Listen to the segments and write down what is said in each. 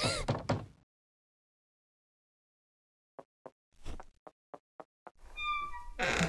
Uh-huh.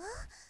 あ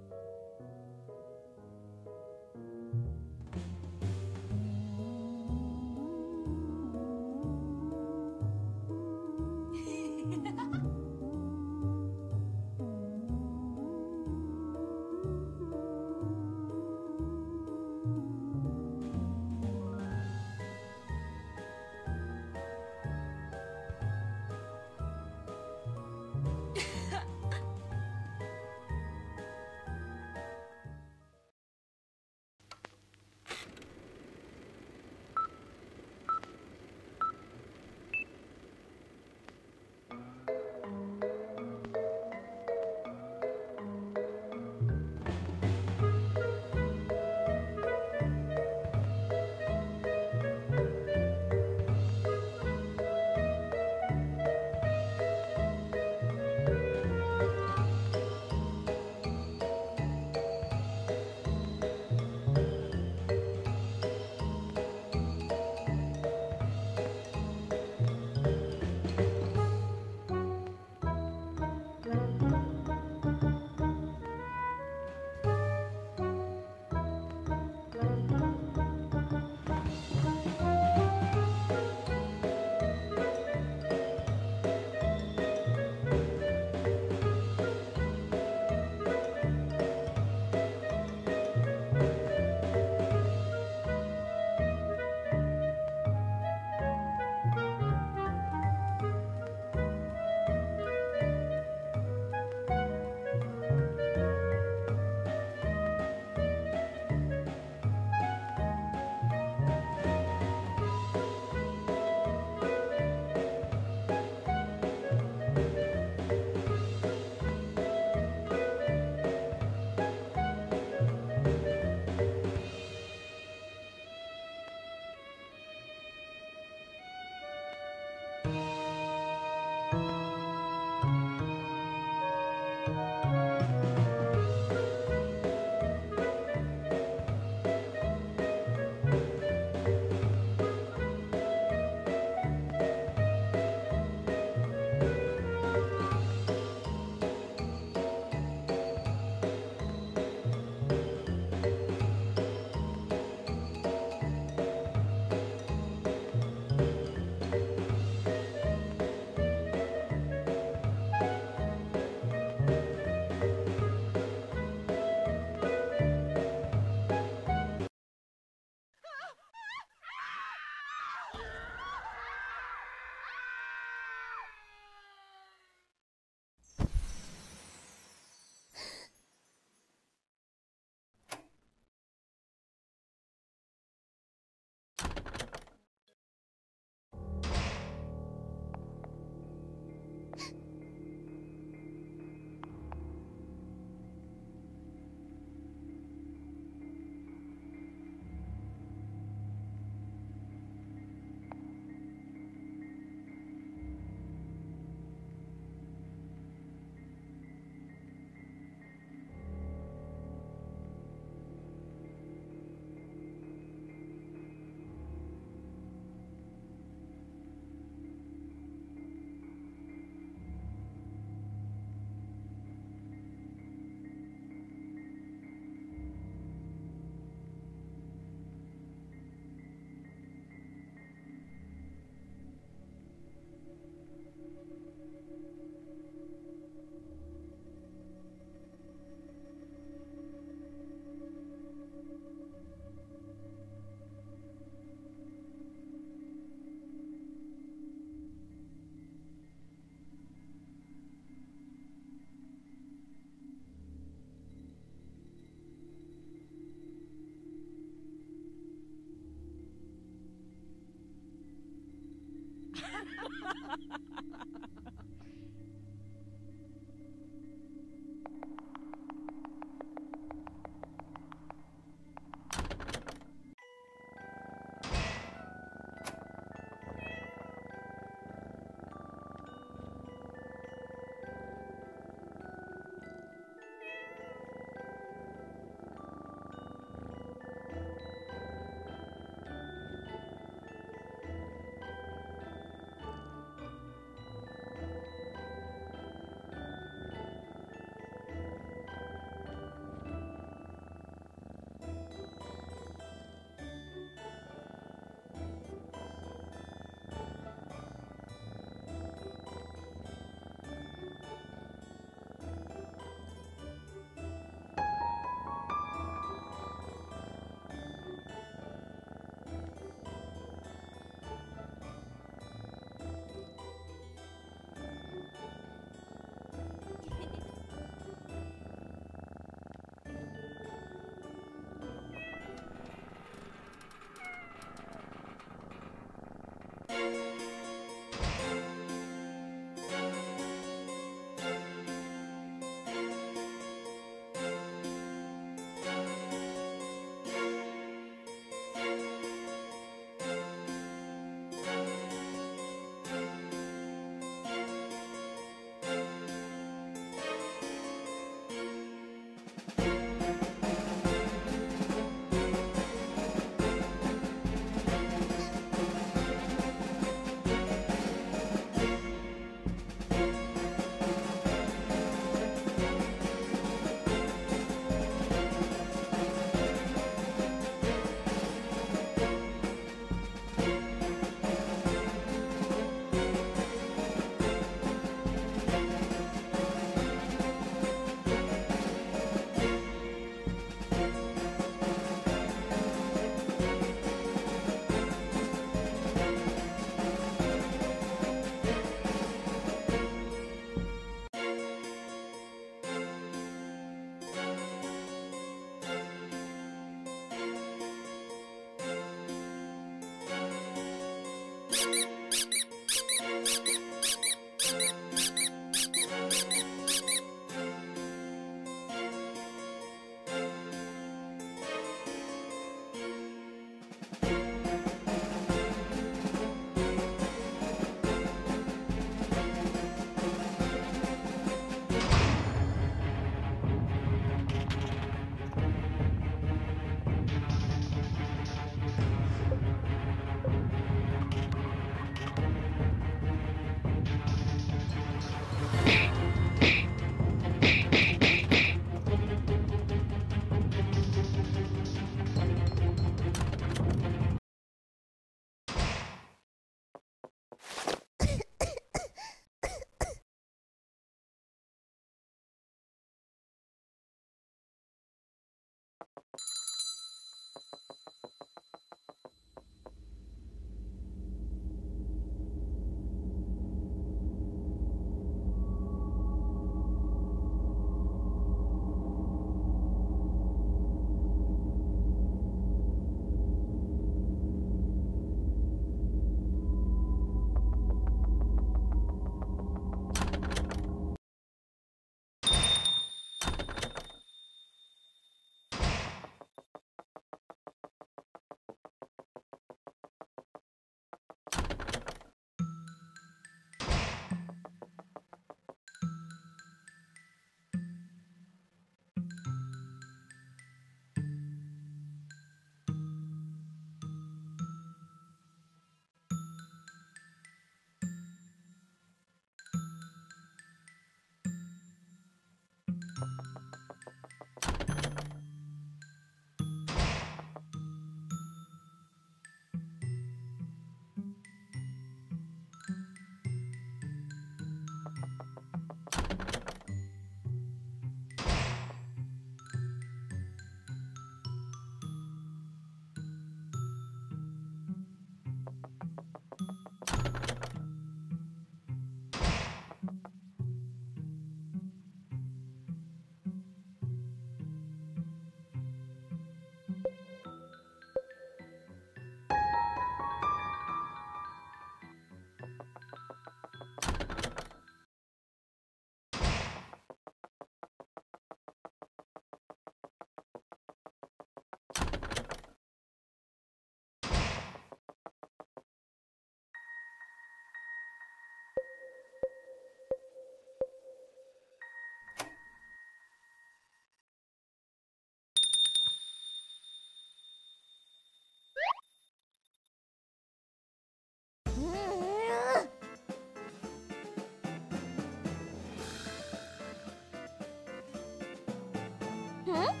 ん？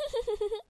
嗯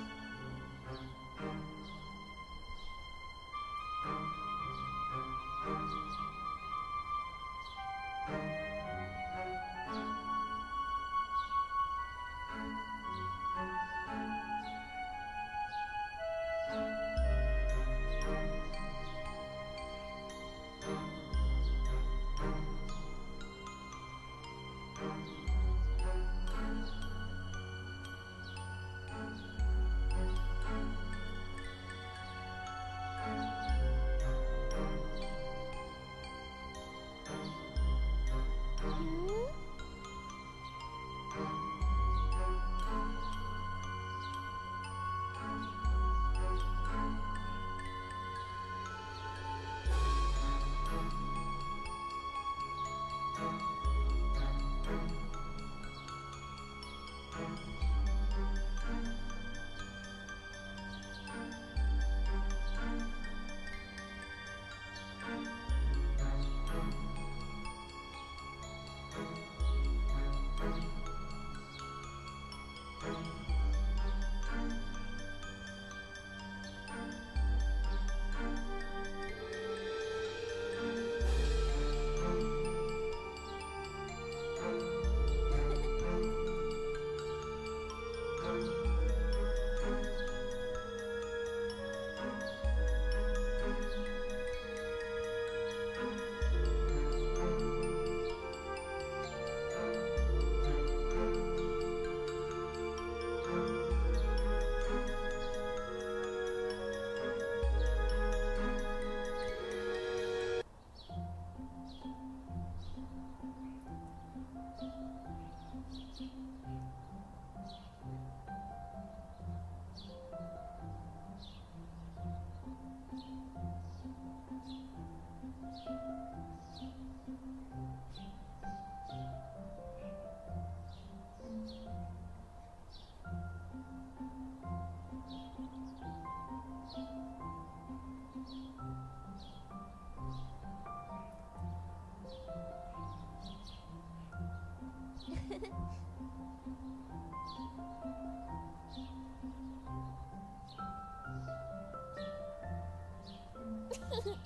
フフフ。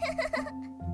ハハハ!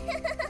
Hmm? Huh.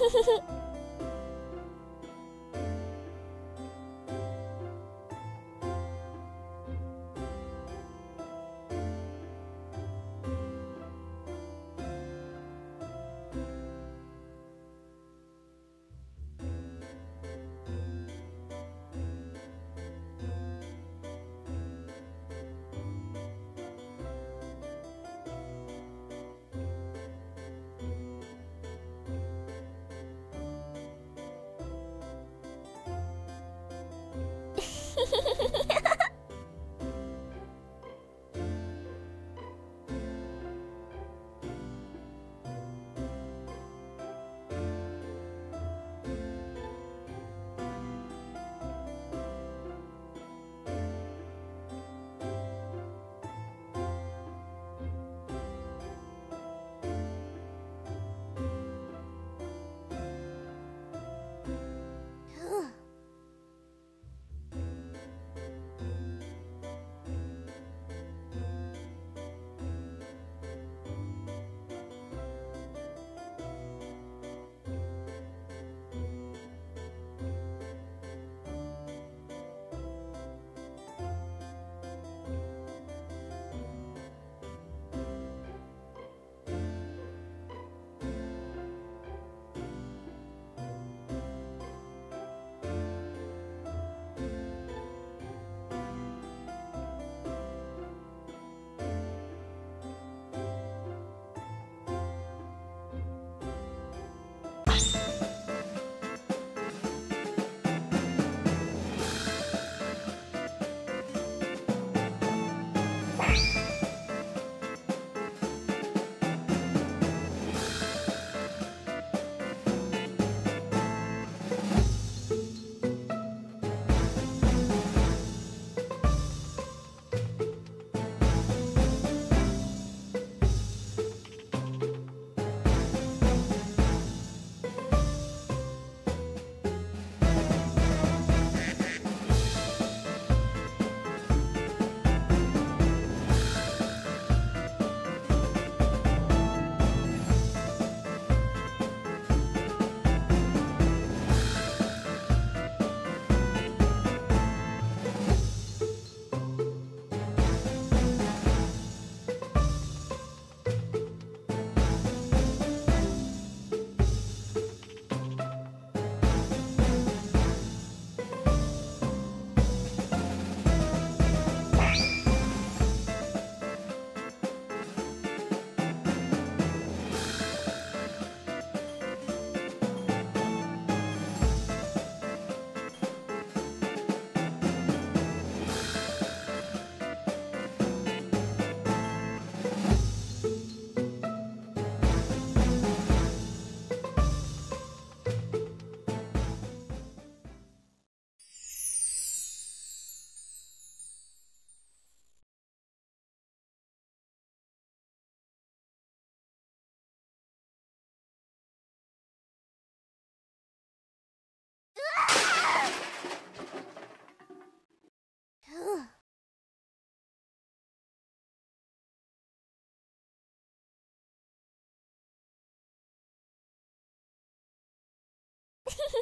ハハハ。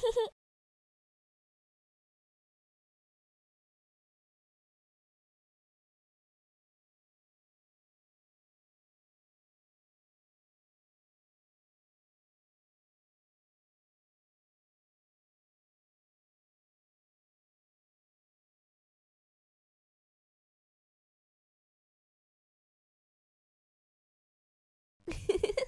Hehehehe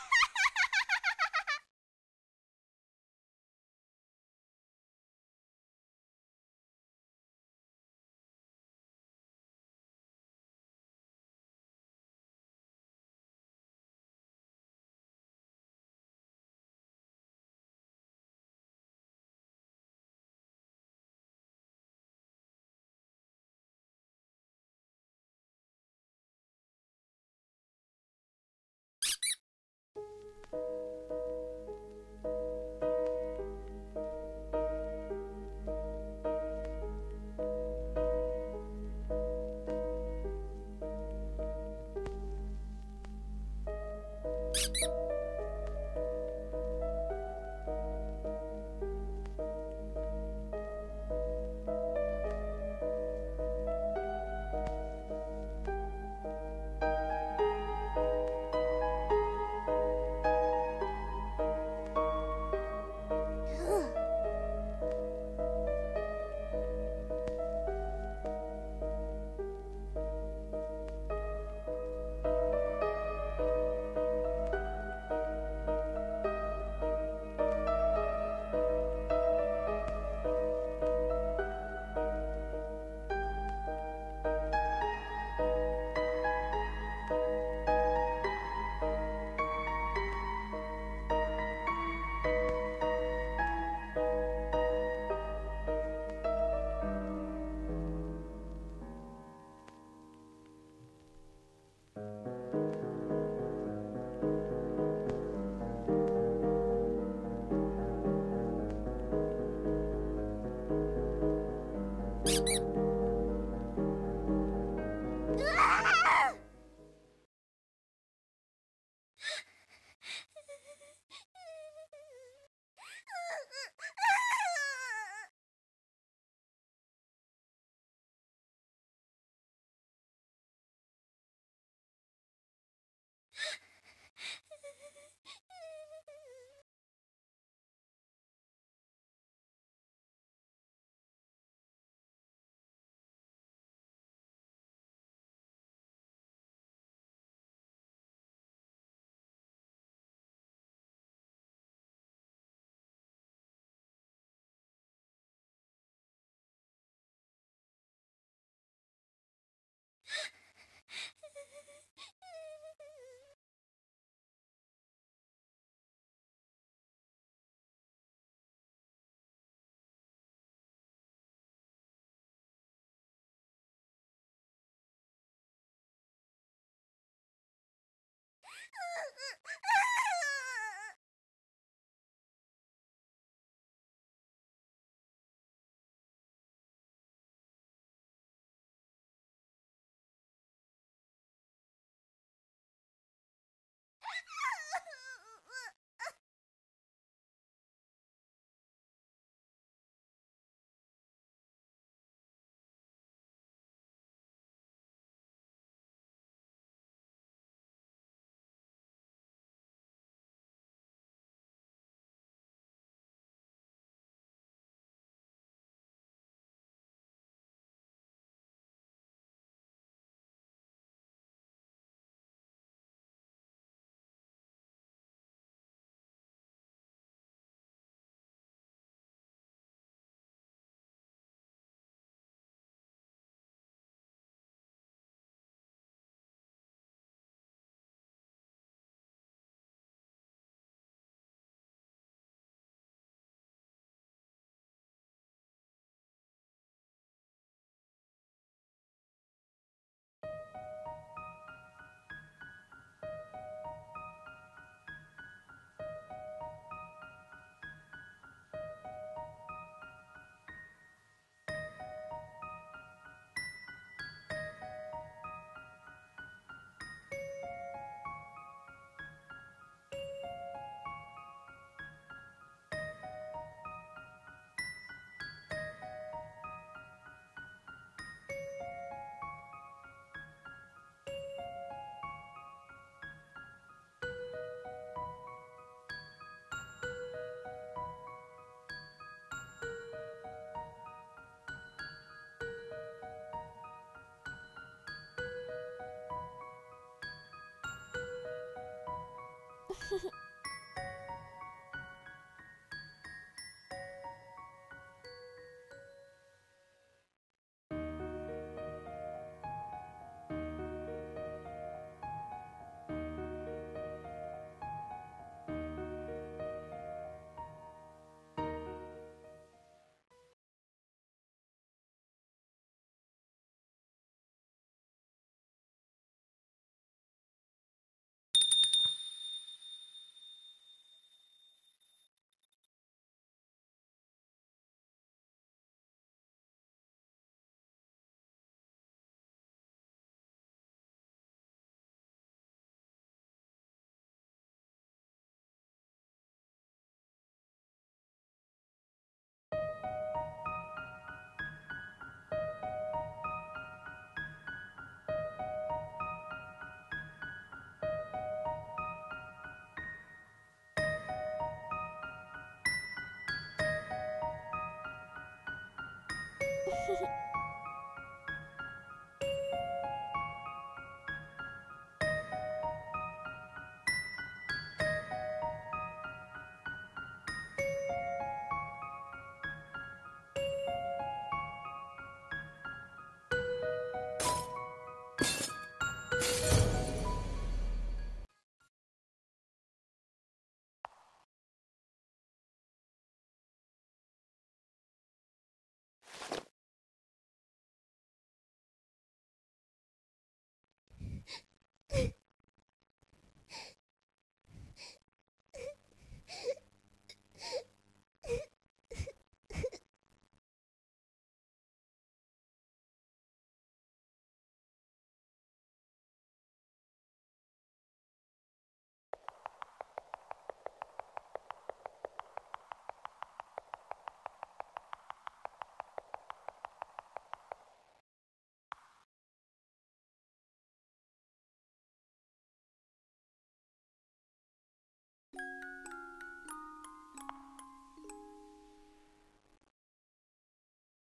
嗯